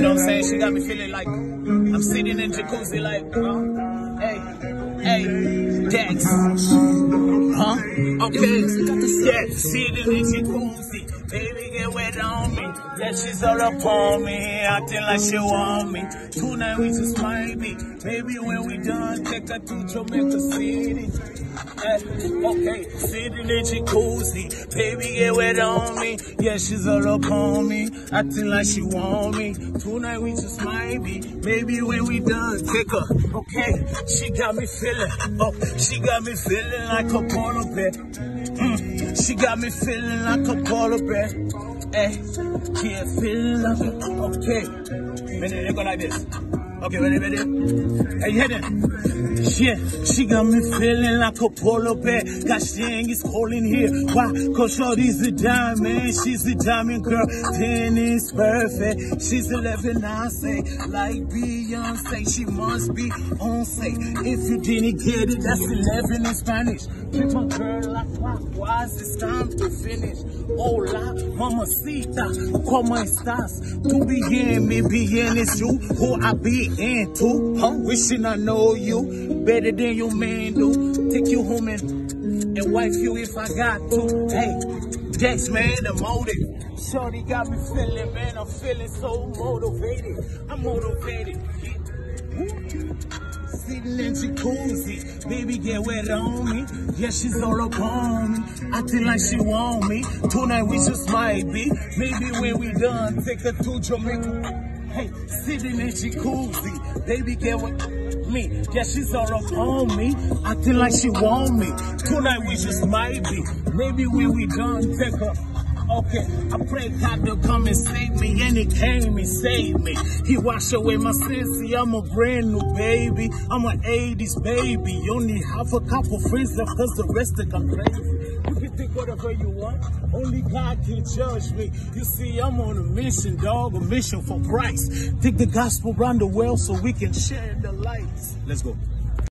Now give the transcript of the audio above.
You know what I'm saying? She got me feeling like I'm sitting in jacuzzi like, hey, hey, Dex. Huh? Okay, yeah, sitting in jacuzzi. Baby, get wet on me. Yeah, she's all up on me, acting like she want me. Tonight we just might be. Maybe when we done, take her to Jamaica City. Hey, okay, sitting in jacuzzi. Baby, get wet on me. Yeah, she's all up on me, acting like she want me. Tonight we just might be. Maybe when we done, take her. Okay, she got me feeling. Oh, she got me feeling like a porno bear. Mm, she got me feeling like a polar bear. Hey, yeah, feeling like a, okay. Ready, they go like this. Okay, ready, ready? Hey, hit it. Yeah, she got me feeling like a polar bear. Gosh dang, it's cold in here. Why? Cause Shorty's a diamond. She's a diamond girl. Ten is perfect. She's 11, I say. Like Beyonce, she must be on say. If you didn't get it, that's 11 in Spanish. Keep my girl like why clockwise. It's time to finish. Hola, mamacita. ¿Cómo estás? Tú bien, me bien, it's you who I be into. I'm wishing I know you better than your man do. Take you home and, and wife you if I got to. Hey, Dex, man, the motive. Shorty got me feeling, man, I'm feeling so motivated. I'm motivated. Sitting in jacuzzi, baby get wet on me. Yeah, she's all up on me, acting like she want me. Tonight we just might be. Maybe when we done, take her to Jamaica. Sitting in jacuzzi, baby get with me. Yeah, she's all up on me, acting like she want me. Tonight we just might be. Maybe when we done, take her. Okay, I pray God to come and save me, and He came and saved me. He washed away my sins. See, I'm a brand new baby. I'm an 80s baby. Only have a couple friends left, cause the rest of them crazy. Think whatever you want. Only God can judge me. You see, I'm on a mission, dog, a mission for Christ. Take the gospel around the world so we can share the light. Let's go.